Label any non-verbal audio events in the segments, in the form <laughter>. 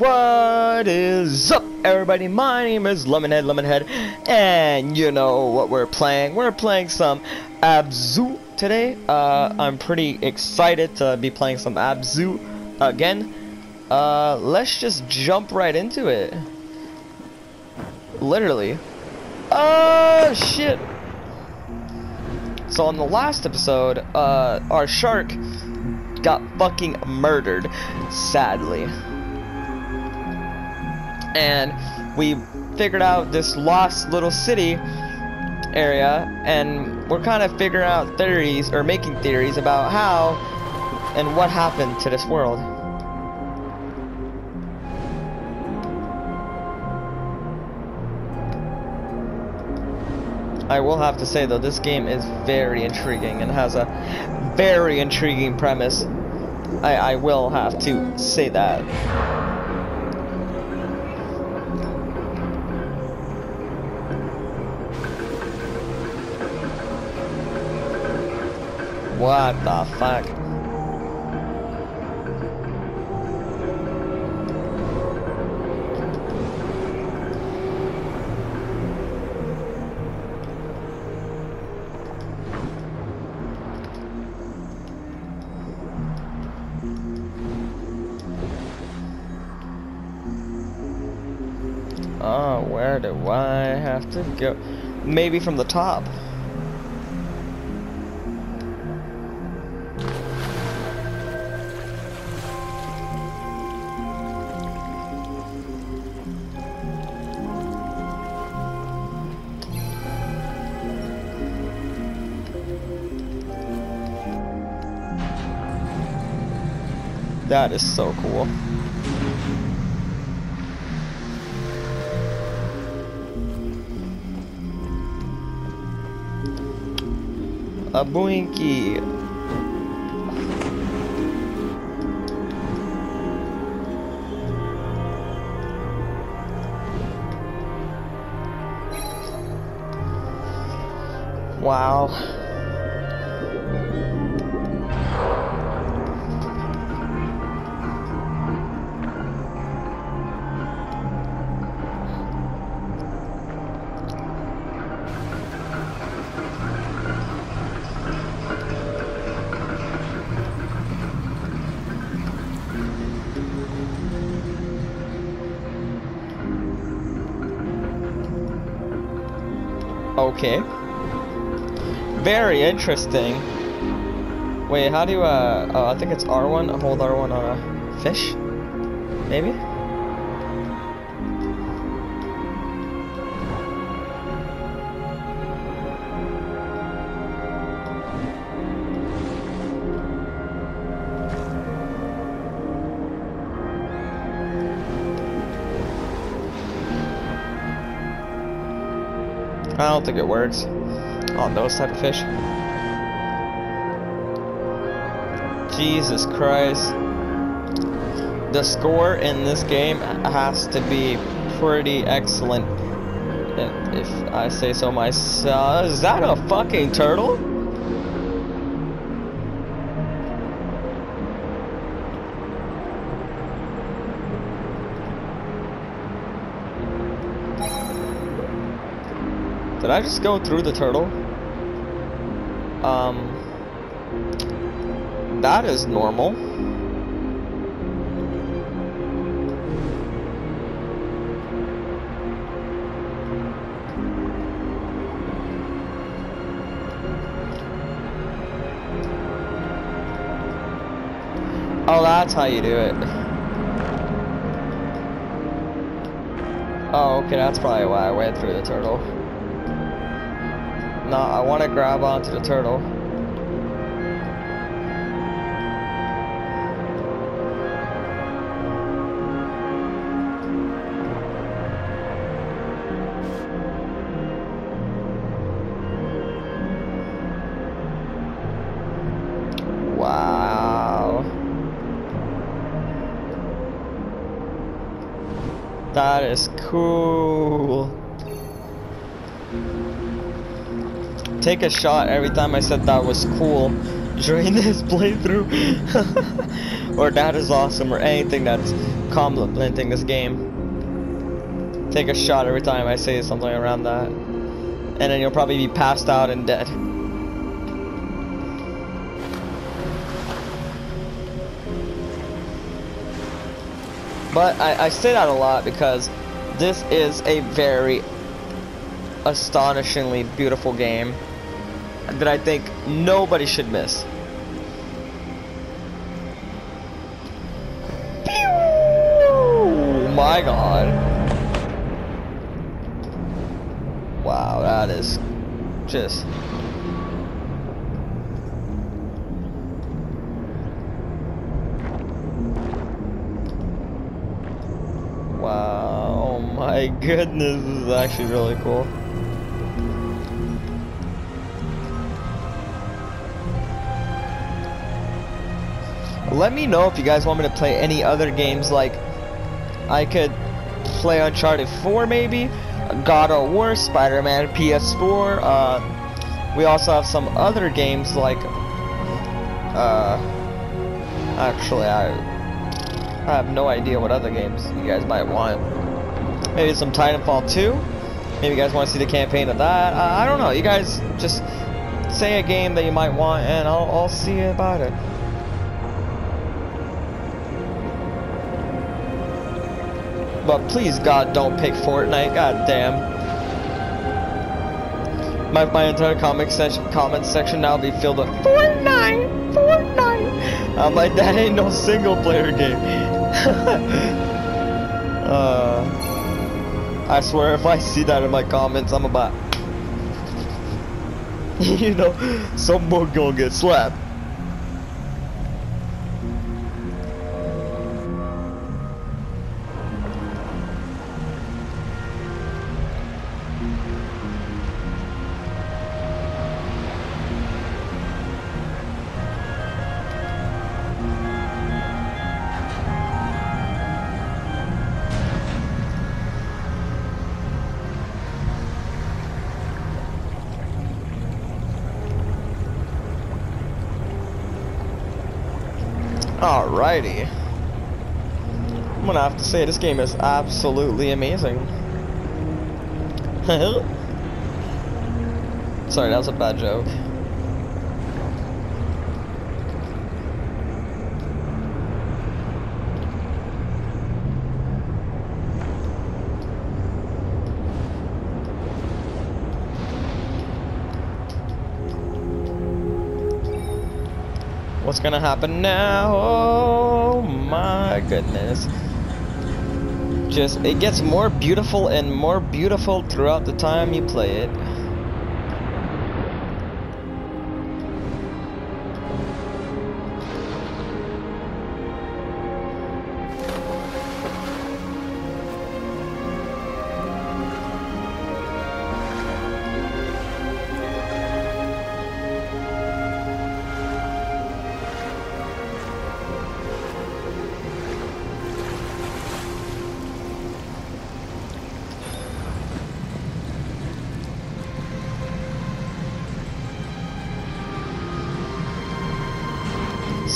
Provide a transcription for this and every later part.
What is up, everybody? My name is Lemonhead Lemonhead, and you know what we're playing. We're playing some Abzu today. Uh, I'm pretty excited to be playing some Abzu again. Uh, let's just jump right into it. Literally. Oh, shit. So, on the last episode, uh, our shark got fucking murdered, sadly. And we figured out this lost little city area, and we're kind of figuring out theories, or making theories about how and what happened to this world. I will have to say though, this game is very intriguing and has a very intriguing premise. I, I will have to say that. What the fuck? Oh, where do I have to go? Maybe from the top. That is so cool. A boinky. Wow. Okay. Very interesting. Wait, how do you, uh, oh, I think it's R1, hold R1 on a fish? Maybe? I don't think it works on those type of fish. Jesus Christ. The score in this game has to be pretty excellent. If I say so myself. Is that a fucking turtle? Did I just go through the turtle? Um, that is normal. Oh, that's how you do it. Oh, okay, that's probably why I went through the turtle. No, I want to grab onto the turtle. Wow. That is cool. Take a shot every time I said that was cool. during <laughs> this playthrough. <laughs> or that is awesome, or anything that's complimenting this game. Take a shot every time I say something around that. And then you'll probably be passed out and dead. But I, I say that a lot because this is a very astonishingly beautiful game that I think nobody should miss. My god. Wow, that is just Wow, oh my goodness, this is actually really cool. Let me know if you guys want me to play any other games like I could play Uncharted 4 maybe, God of War, Spider-Man PS4, uh, we also have some other games like, uh, actually I, I have no idea what other games you guys might want. Maybe some Titanfall 2, maybe you guys want to see the campaign of that, uh, I don't know, you guys just say a game that you might want and I'll, I'll see about it. But please, God, don't pick Fortnite. God damn. My, my entire comic section, comment section now be filled with Fortnite, Fortnite. I'm like, that ain't no single player game. <laughs> uh, I swear, if I see that in my comments, I'm about, <laughs> you know, someone gonna get slapped. Say this game is absolutely amazing. <laughs> Sorry, that was a bad joke. What's gonna happen now? Oh my goodness. Just, it gets more beautiful and more beautiful throughout the time you play it.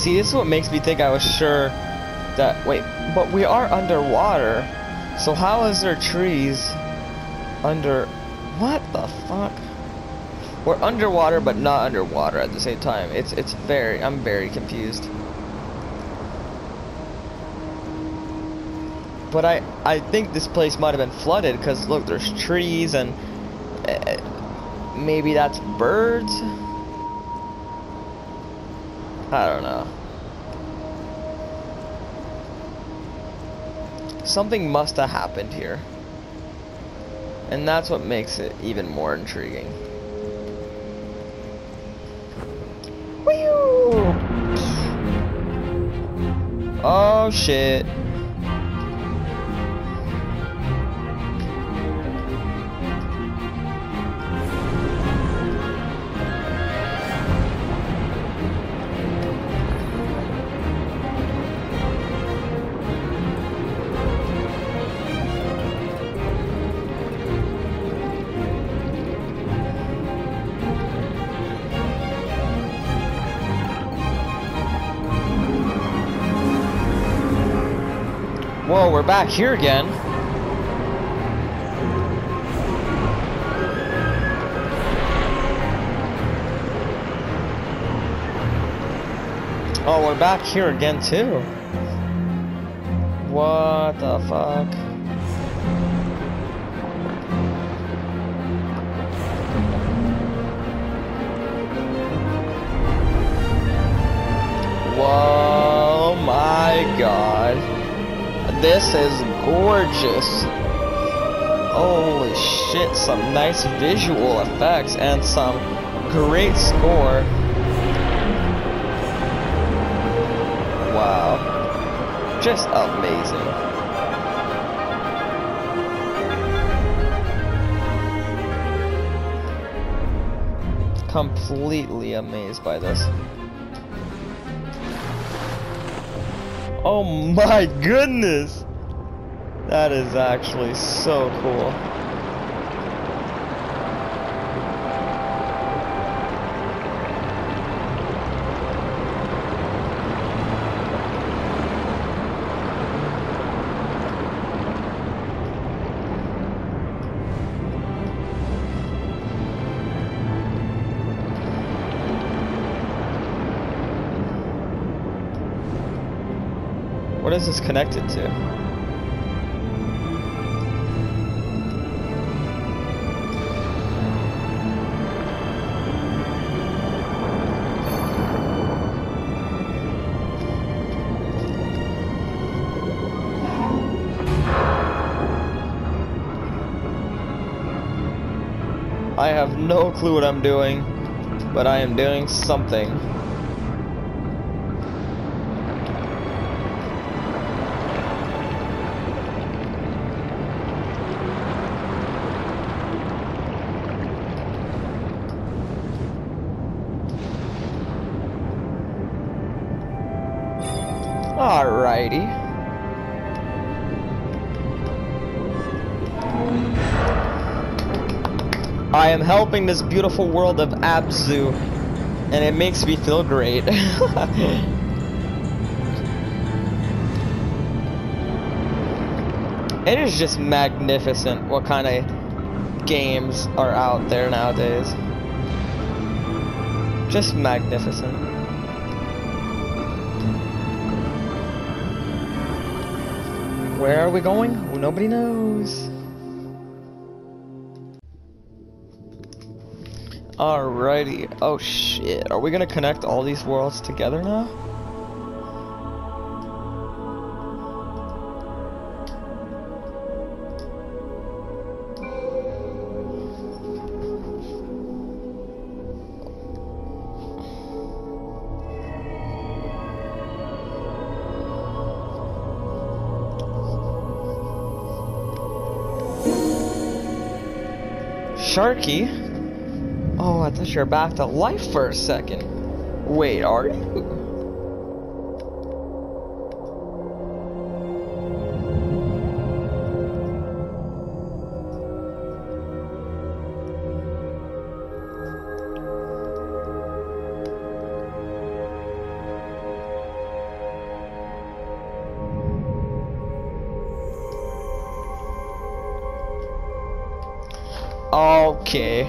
See, this is what makes me think I was sure that, wait, but we are underwater. So how is there trees under, what the fuck? We're underwater, but not underwater at the same time. It's, it's very, I'm very confused. But I, I think this place might have been flooded because look, there's trees and uh, maybe that's birds. I don't know. Something must have happened here. And that's what makes it even more intriguing. Oh shit. We're back here again. Oh, we're back here again too. What the fuck? Whoa, my god. This is gorgeous. Holy shit, some nice visual effects and some great score. Wow. Just amazing. Completely amazed by this. Oh my goodness! That is actually so cool. What is this connected to? I have no clue what I'm doing, but I am doing something. Alrighty. I am helping this beautiful world of Abzu, and it makes me feel great. <laughs> it is just magnificent what kind of games are out there nowadays. Just magnificent. Where are we going? Oh, nobody knows. Alrighty. Oh shit. Are we gonna connect all these worlds together now? Oh, I thought you were back to life for a second. Wait, are you? Okay.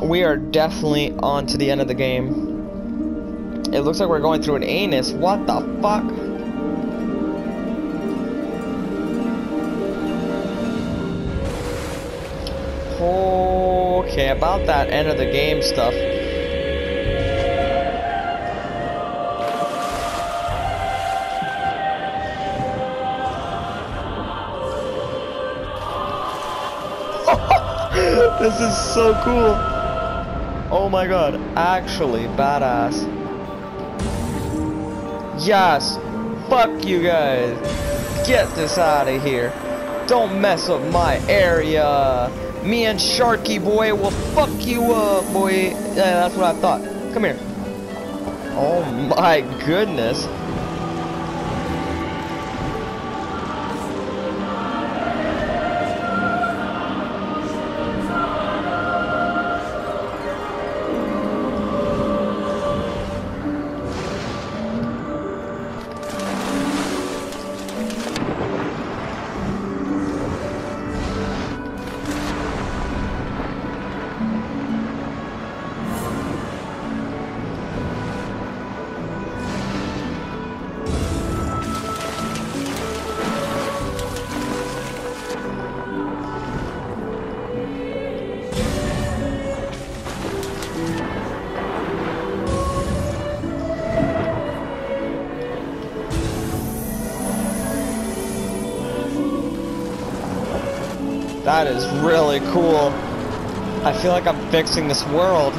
We are definitely on to the end of the game. It looks like we're going through an anus. What the fuck? Okay, about that end of the game stuff. This is so cool. Oh my god, actually badass. Yes, fuck you guys. Get this out of here. Don't mess up my area. Me and Sharky boy will fuck you up, boy. Yeah, that's what I thought. Come here. Oh my goodness. That is really cool. I feel like I'm fixing this world,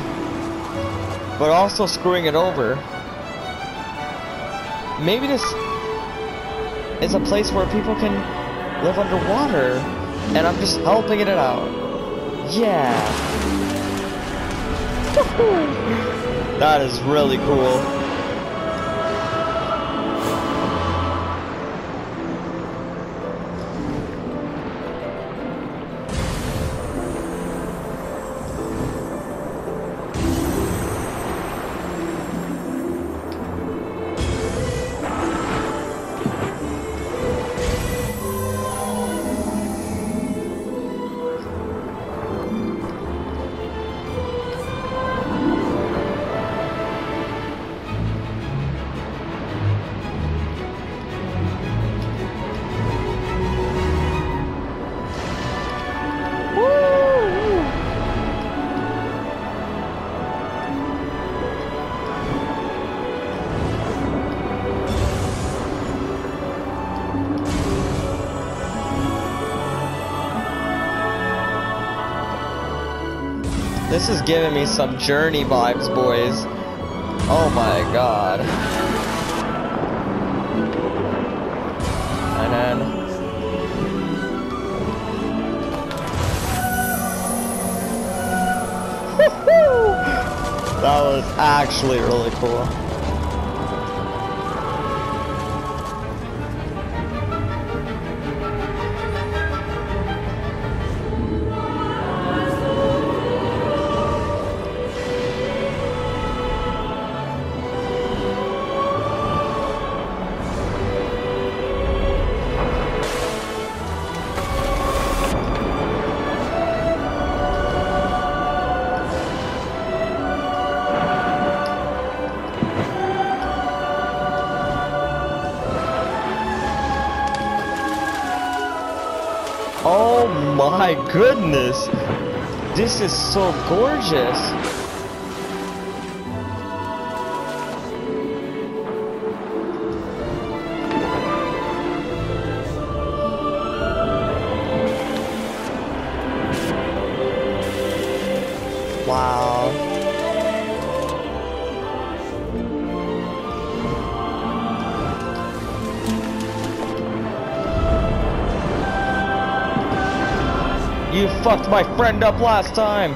but also screwing it over. Maybe this is a place where people can live underwater, and I'm just helping it out. Yeah. <laughs> that is really cool. This is giving me some journey vibes, boys. Oh my god. And then... <laughs> that was actually really cool. My goodness! This is so gorgeous! Wow. Fucked my friend up last time.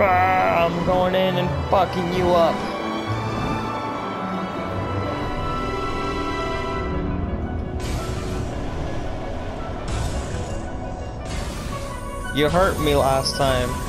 Ah, I'm going in and fucking you up. You hurt me last time.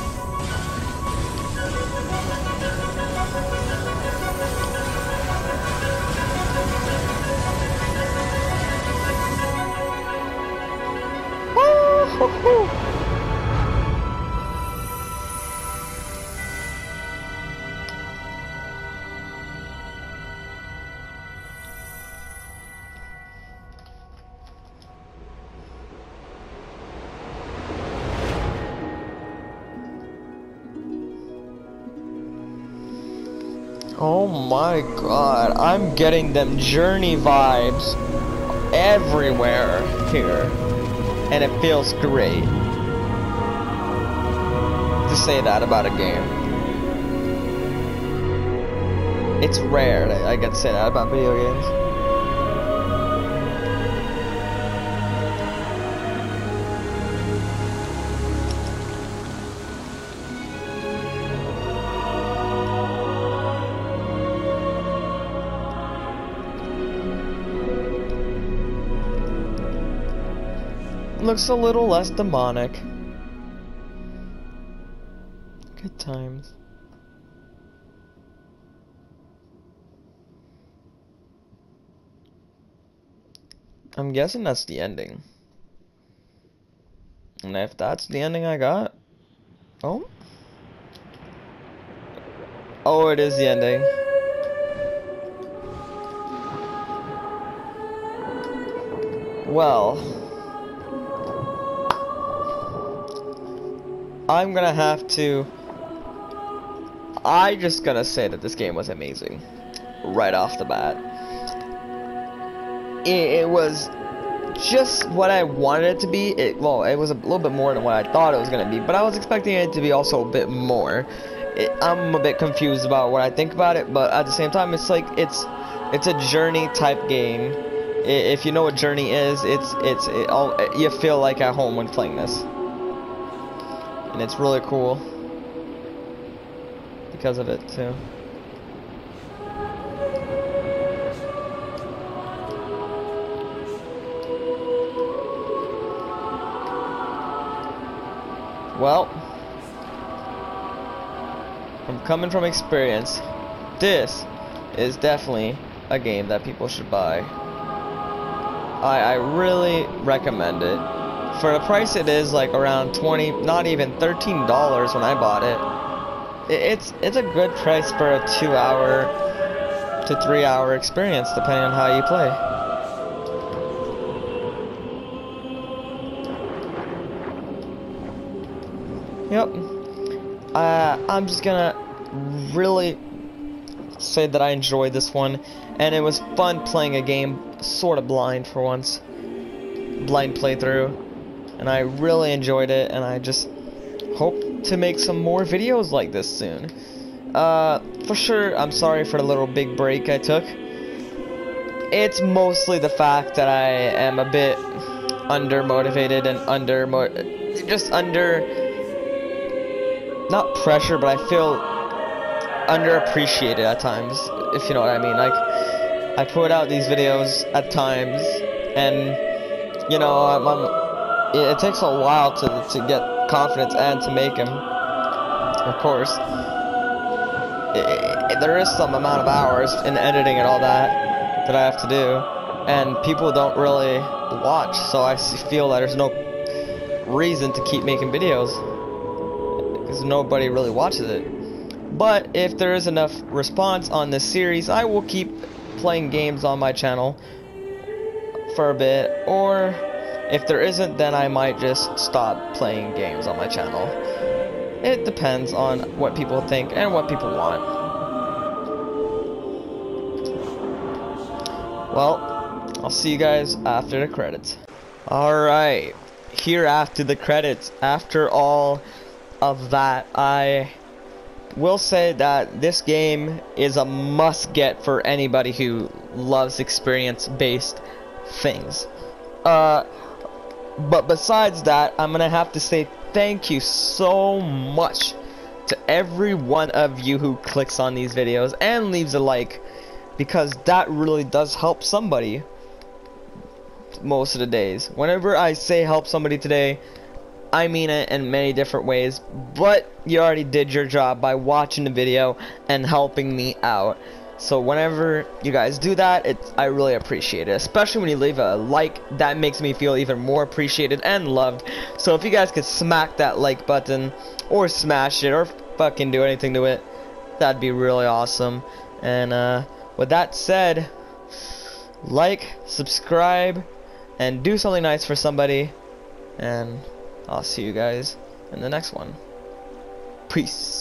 Oh my god, I'm getting them journey vibes everywhere here. And it feels great to say that about a game. It's rare that I get to say that about video games. Looks a little less demonic. Good times. I'm guessing that's the ending. And if that's the ending I got... Oh? Oh, it is the ending. Well... I'm gonna have to... I just gonna say that this game was amazing. Right off the bat. It, it was just what I wanted it to be. It well, it was a little bit more than what I thought it was gonna be, but I was expecting it to be also a bit more. It, I'm a bit confused about what I think about it, but at the same time, it's like it's it's a journey type game. If you know what journey is, it's it's it all you feel like at home when playing this, and it's really cool because of it too. Well, I'm coming from experience. This is definitely a game that people should buy. I, I really recommend it. For the price it is like around 20, not even $13 when I bought it. it. It's it's a good price for a 2 hour to 3 hour experience depending on how you play. Yep. Uh, I'm just gonna really say that I enjoyed this one, and it was fun playing a game sort of blind for once. Blind playthrough. And I really enjoyed it, and I just hope to make some more videos like this soon. Uh, for sure, I'm sorry for the little big break I took. It's mostly the fact that I am a bit under motivated and under just under not pressure, but I feel underappreciated at times, if you know what I mean. Like, I put out these videos at times, and you know, I'm, I'm, it, it takes a while to to get confidence and to make them. Of course, it, it, there is some amount of hours in editing and all that that I have to do, and people don't really watch, so I feel that there's no reason to keep making videos because nobody really watches it. But if there is enough response on this series, I will keep playing games on my channel for a bit, or if there isn't, then I might just stop playing games on my channel. It depends on what people think and what people want. Well, I'll see you guys after the credits. Alright, here after the credits, after all of that, I will say that this game is a must get for anybody who loves experience based things. Uh, but besides that, I'm gonna have to say thank you so much to every one of you who clicks on these videos and leaves a like because that really does help somebody most of the days. Whenever I say help somebody today, I mean it in many different ways, but you already did your job by watching the video and helping me out. So whenever you guys do that, it, I really appreciate it. Especially when you leave a like, that makes me feel even more appreciated and loved. So if you guys could smack that like button, or smash it, or fucking do anything to it, that'd be really awesome. And uh, with that said, like, subscribe, and do something nice for somebody. And I'll see you guys in the next one. Peace.